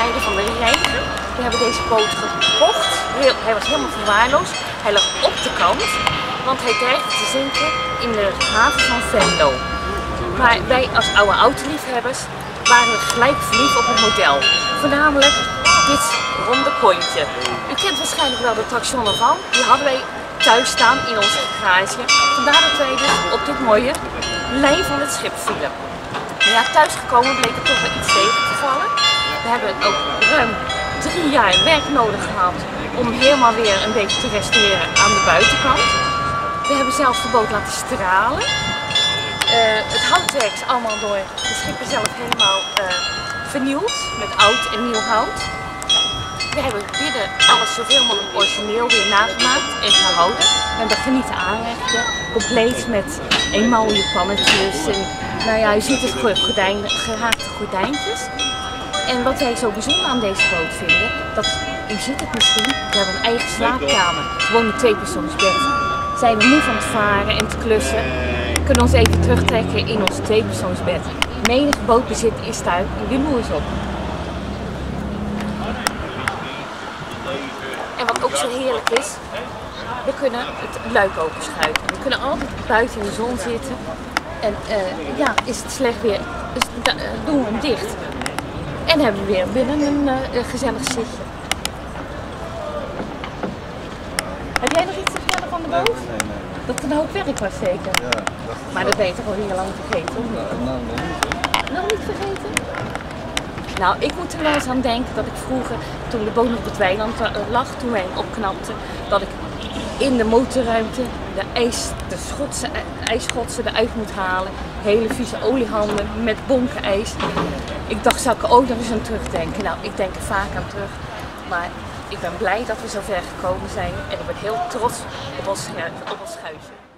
snijden van de regen. Die hebben deze boot gekocht. Hij was helemaal verwaarloosd. Hij lag op de kant, want hij dreigde te zinken in de haven van Venlo. Maar wij als oude autoliefhebbers waren gelijk verliefd op het model. Voornamelijk dit ronde kontje. U kent waarschijnlijk wel de traction ervan. Die hadden wij thuis staan in onze garage. Vandaar dat wij dus op dit mooie lijn van het schip vielen. Maar ja, thuisgekomen bleek het toch wel iets tegen te vallen. We hebben ook ruim drie jaar werk nodig gehad om helemaal weer een beetje te restaureren aan de buitenkant. We hebben zelfs de boot laten stralen. Uh, het houtwerk is allemaal door de schipper zelf helemaal uh, vernieuwd met oud en nieuw hout. We hebben binnen alles zoveel mogelijk origineel weer nagemaakt en gehouden. We hebben genieten aanrechten, compleet met eenmalige pannetjes en nou ja, je ziet het gordijn, geraakte gordijntjes. En wat wij zo bijzonder aan deze boot vinden, dat u ziet het misschien, we hebben een eigen slaapkamer, gewoon een tweepersoonsbed. Zijn we moe van het varen en te klussen, kunnen ons even terugtrekken in ons tweepersoonsbed. Menig bootbezit is daar jaloers op. En wat ook zo heerlijk is, we kunnen het luik openschuiven. We kunnen altijd buiten in de zon zitten. En uh, ja, is het slecht weer, dus uh, doen we hem dicht. En hebben we weer binnen een uh, gezellig zitje. Heb jij nog iets te vertellen van de boot? Nee, nee, nee. Dat het een hoop werk was zeker. Ja, dat Maar dat ben je toch al heel lang vergeten, of niet? Nou, nog niet. Nog niet vergeten? Nou, ik moet er wel eens aan denken dat ik vroeger, toen de boot op het weiland lag, toen wij hem opknapten, dat ik in de motorruimte de, ijs, de schotse, ijsschotsen eruit moet halen. Hele vieze oliehanden met bonken ijs. Ik dacht, zou ik er ook nog eens aan terugdenken? Nou, ik denk er vaak aan terug. Maar ik ben blij dat we zo ver gekomen zijn en ik ben heel trots op ons, op ons huisje.